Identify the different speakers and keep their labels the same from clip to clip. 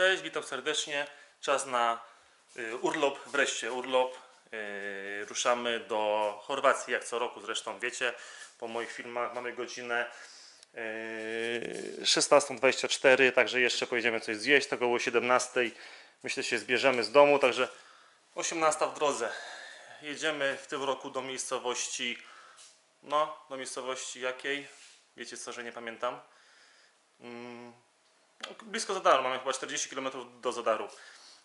Speaker 1: Cześć, witam serdecznie. Czas na y, urlop, wreszcie urlop. Y, ruszamy do Chorwacji, jak co roku zresztą wiecie. Po moich filmach mamy godzinę y, 16.24, także jeszcze pojedziemy coś zjeść. To około 17.00 myślę się zbierzemy z domu, także 18.00 w drodze. Jedziemy w tym roku do miejscowości, no, do miejscowości jakiej? Wiecie co, że nie pamiętam. Mm, blisko Zadaru, mamy chyba 40 km do Zadaru.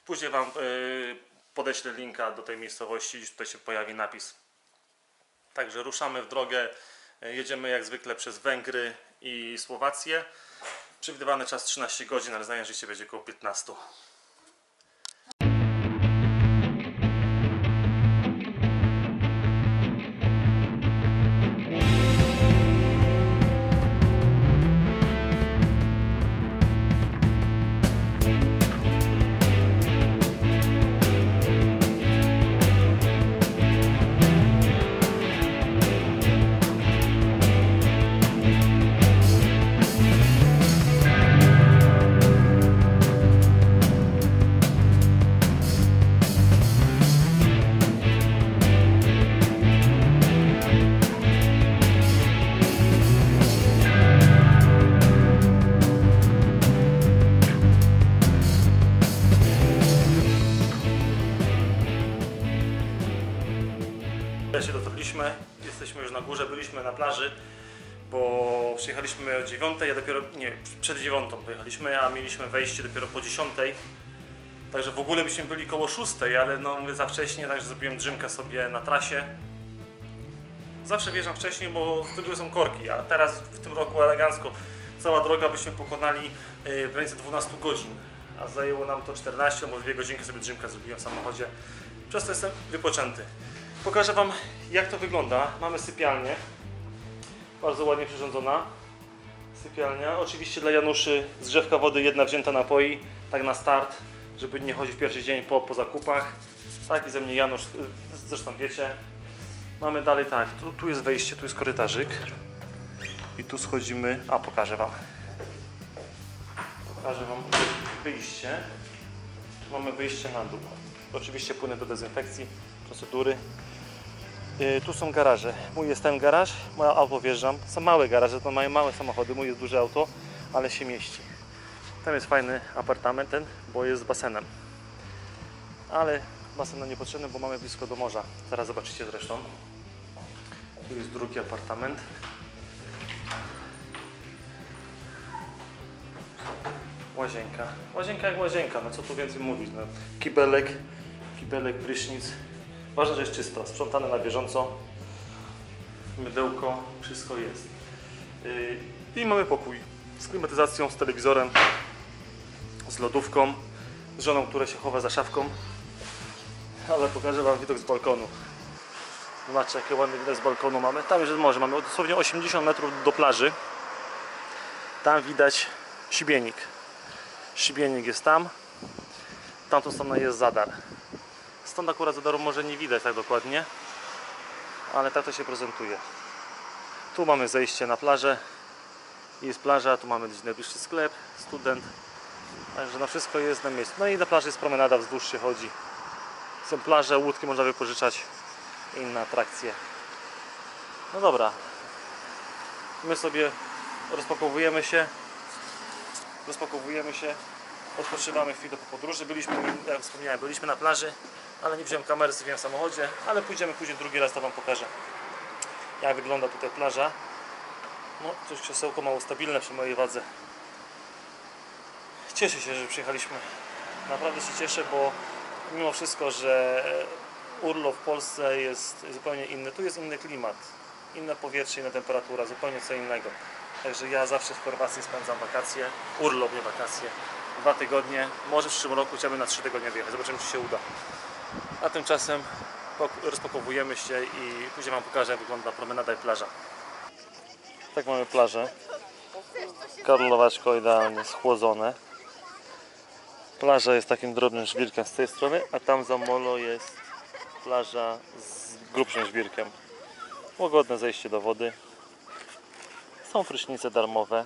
Speaker 1: Później Wam y, podeślę linka do tej miejscowości, gdzieś tutaj się pojawi napis. Także ruszamy w drogę, y, jedziemy jak zwykle przez Węgry i Słowację. Przewidywany czas 13 godzin, ale się, że będzie około 15. się dotarliśmy, jesteśmy już na górze, byliśmy na plaży, bo przyjechaliśmy o 9, ja dopiero, nie, przed 9 pojechaliśmy, a mieliśmy wejście dopiero po 10. Także w ogóle byśmy byli koło 6, ale no mówię za wcześnie, także zrobiłem drzymkę sobie na trasie. Zawsze wjeżdżam wcześniej, bo z tyłu są korki, a teraz w tym roku elegancko cała droga byśmy pokonali yy, w granicy 12 godzin, a zajęło nam to 14, bo 2 godzinki sobie drzymkę zrobiłem w samochodzie. Przez to jestem wypoczęty. Pokażę Wam jak to wygląda. Mamy sypialnię. Bardzo ładnie przyrządzona. Sypialnia. Oczywiście dla Januszy z drzewka wody jedna wzięta napoi. Tak na start, żeby nie chodzić w pierwszy dzień po, po zakupach. Tak i ze mnie Janusz, zresztą wiecie. Mamy dalej tak, tu, tu jest wejście, tu jest korytarzyk. I tu schodzimy, a pokażę Wam. Pokażę Wam wyjście. Mamy wyjście na dół. Oczywiście płynę do dezynfekcji, procedury. Yy, tu są garaże. Mój jest ten garaż, moje auto wjeżdżam. Są małe garaże, to mają małe samochody, mój jest duże auto, ale się mieści. Tam jest fajny apartament ten, bo jest z basenem. Ale basen nam niepotrzebny, bo mamy blisko do morza. Zaraz zobaczycie zresztą. Tu jest drugi apartament. Łazienka. Łazienka jak łazienka, no co tu więcej mówić. No. Kibelek, kibelek, prysznic. Ważne, że jest czysto, sprzątane na bieżąco. Mydełko, wszystko jest. Yy, I mamy pokój z klimatyzacją, z telewizorem, z lodówką, z żoną, która się chowa za szafką. Ale pokażę Wam widok z balkonu. Zobaczcie, jakie ładny widok z balkonu mamy. Tam już morze, mamy dosłownie 80 metrów do plaży. Tam widać Sibienik. Sibienik jest tam. Tamtą stronę jest Zadar. Stąd akurat Zadaru może nie widać tak dokładnie, ale tak to się prezentuje. Tu mamy zejście na plażę. Jest plaża, tu mamy najbliższy sklep, student. Także na wszystko jest na miejscu. No i na plaży jest promenada, wzdłuż się chodzi. Są plaże, łódki można wypożyczać, inne atrakcje. No dobra. My sobie rozpakowujemy się. Rozpakowujemy się. Odpoczywamy chwilę po podróży. Byliśmy, jak wspomniałem, byliśmy na plaży, ale nie wziąłem kamery, zostawiłem w samochodzie, ale pójdziemy później drugi raz, to Wam pokażę, jak wygląda tutaj plaża. No, coś krzesełko mało stabilne przy mojej wadze. Cieszę się, że przyjechaliśmy. Naprawdę się cieszę, bo mimo wszystko, że urlop w Polsce jest zupełnie inny, tu jest inny klimat, inne powietrze, inna temperatura, zupełnie co innego. Także ja zawsze w Chorwacji spędzam wakacje, urlop, nie wakacje, dwa tygodnie. Może w przyszłym roku chciałbym na trzy tygodnie wyjechać, zobaczymy czy się uda. A tymczasem rozpakowujemy się i później Wam pokażę jak wygląda promenada i plaża. Tak mamy plażę. Karlowaczko idealnie schłodzone. Plaża jest takim drobnym żwirkiem z tej strony, a tam za molo jest plaża z grubszym żwirkiem. Łagodne zejście do wody. Są prysznice darmowe.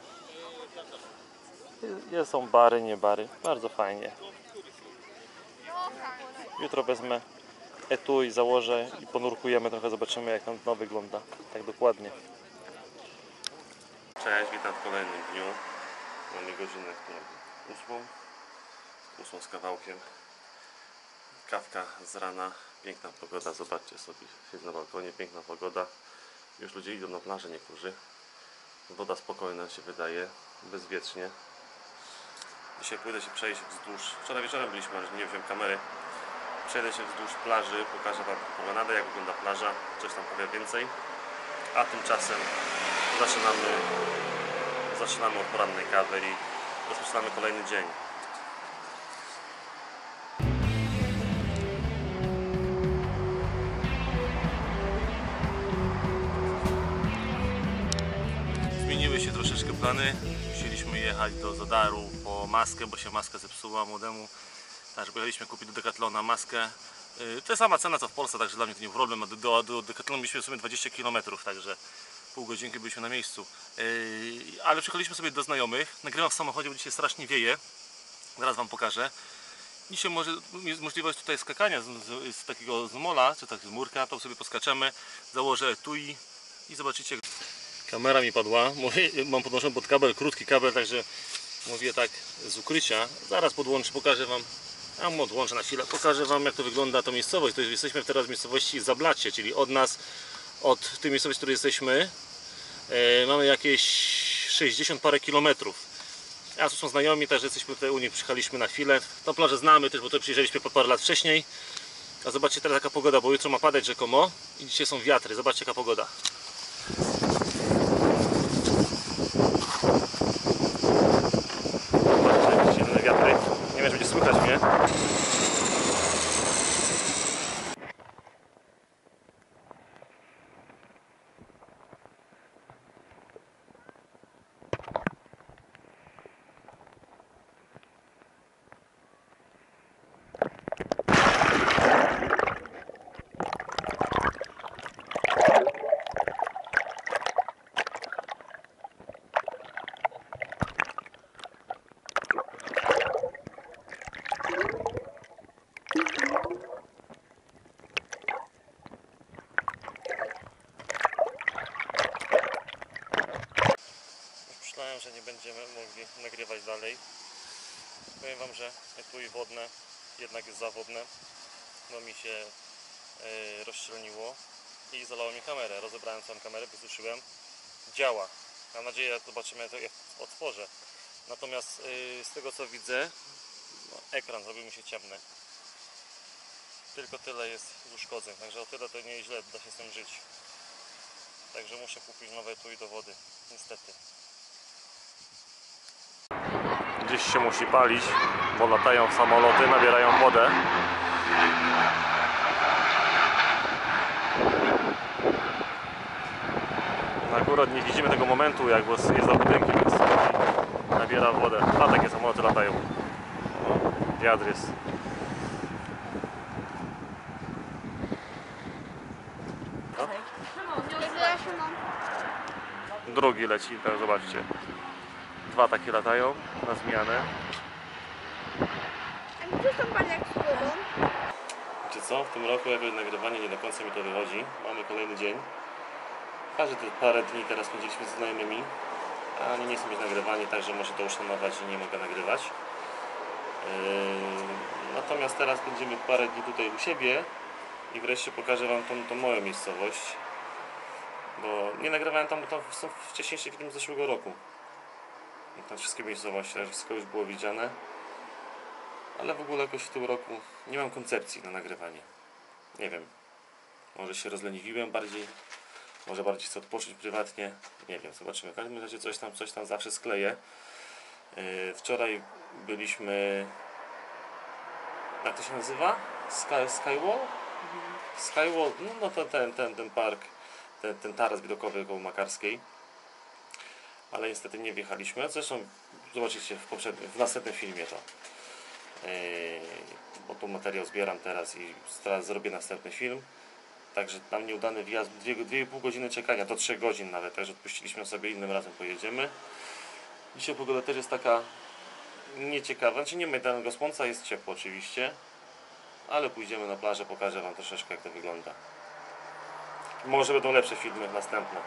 Speaker 1: Są bary, nie bary. Bardzo fajnie. Jutro wezmę etui, założę i ponurkujemy trochę, zobaczymy jak tam dno wygląda. Tak dokładnie. Cześć, witam w kolejnym dniu. Mamy godzinę którą? ósmą. Ósmą z kawałkiem. Kawka z rana. Piękna pogoda, zobaczcie sobie. Siedzę na balkonie, piękna pogoda. Już ludzie idą na plażę niektórzy. Woda spokojna się wydaje, bezwiecznie. Dzisiaj pójdę się przejść wzdłuż. Wczoraj wieczorem byliśmy, ale nie wziąłem kamery. Przejdę się wzdłuż plaży, pokażę Wam promenadę, jak wygląda plaża, coś tam powiem więcej. A tymczasem zaczynamy, zaczynamy od porannej kawy i rozpoczynamy kolejny dzień. Plany. Musieliśmy jechać do Zadaru po maskę, bo się maska zepsuła młodemu. Także pojechaliśmy kupić do Decathlona maskę. Yy, To jest sama cena co w Polsce, także dla mnie to nie problem. Do, do, do Decathlonu mieliśmy w sumie 20 km, także pół godzinki byliśmy na miejscu. Yy, Ale przyjechaliśmy sobie do znajomych. Nagrywam w samochodzie, bo dzisiaj strasznie wieje. Zaraz Wam pokażę. Dzisiaj może jest możliwość tutaj skakania z, z, z takiego z mola, czy tak z murka, to sobie poskaczemy. Założę etui i zobaczycie. Kamera mi padła, mówię, mam podłączony pod kabel, krótki kabel, także mówię tak z ukrycia. Zaraz podłączę, pokażę Wam. A mu odłączę na chwilę, pokażę Wam jak to wygląda ta miejscowość. To jest, jesteśmy teraz w miejscowości Zablacie, czyli od nas, od tej miejscowości, w której jesteśmy, e, mamy jakieś 60 parę kilometrów. A tu są znajomi, także jesteśmy tutaj u nich, przyjechaliśmy na chwilę. Tą plażę znamy też, bo tutaj przyjeżdżaliśmy po parę lat wcześniej. A zobaczcie teraz jaka pogoda, bo jutro ma padać rzekomo i dzisiaj są wiatry. Zobaczcie jaka pogoda. Zobaczcie, jakieś silne wiatry. Nie wiem, czy będzie słychać mnie. Że nie będziemy mogli nagrywać dalej. Powiem Wam, że etui wodne jednak jest zawodne. No mi się yy, i zalało mi kamerę. Rozebrałem całą kamerę, wysuszyłem. Działa. Mam nadzieję, że zobaczymy jak otworzę. Natomiast yy, z tego co widzę, no, ekran zrobił mi się ciemny. Tylko tyle jest z uszkodzeń, także o tyle to nie jest źle, da się z tym żyć. Także muszę kupić nowe etui do wody, niestety. Gdzieś się musi palić, bo latają samoloty, nabierają wodę. Akurat nie widzimy tego momentu, jak jest za budynkiem, więc nabiera wodę. A takie samoloty latają. Wiatr jest. Drugi leci, tak zobaczcie. Dwa takie latają na zmianę.
Speaker 2: A gdzie są panie z głową?
Speaker 1: Wiecie co? W tym roku jakoś nagrywanie nie do końca mi to wychodzi. Mamy kolejny dzień. Każdy te parę dni teraz spędziliśmy z znajomymi. A oni nie chcą być nagrywani, także muszę to uszanować i nie mogę nagrywać. Yy, Natomiast teraz będziemy parę dni tutaj u siebie i wreszcie pokażę Wam tą, tą moją miejscowość. Bo nie nagrywałem tam, są wcześniejsze film z zeszłego roku. Tam wszystkie miejscowości, także wszystko już było widziane. Ale w ogóle jakoś w tym roku nie mam koncepcji na nagrywanie. Nie wiem. Może się rozleniwiłem bardziej. Może bardziej chcę odpocząć prywatnie. Nie wiem, zobaczymy. W każdym razie coś tam, coś tam zawsze skleję. Yy, wczoraj byliśmy. Jak to się nazywa? Sky, Skywall? Skywall, no, no to ten, ten, ten park, ten, ten taras widokowy koło Makarskiej. Ale niestety nie wjechaliśmy. Zresztą zobaczycie w, w następnym filmie to. Yy, bo tu materiał zbieram teraz i teraz zrobię następny film. Także tam nieudany wjazd, 2,5 godziny czekania, do 3 godzin nawet, także odpuściliśmy sobie innym razem pojedziemy. Dzisiaj pogoda też jest taka nieciekawe. Znaczy nie ma danego słońca, jest ciepło oczywiście. Ale pójdziemy na plażę, pokażę Wam troszeczkę jak to wygląda. Może będą lepsze filmy następne.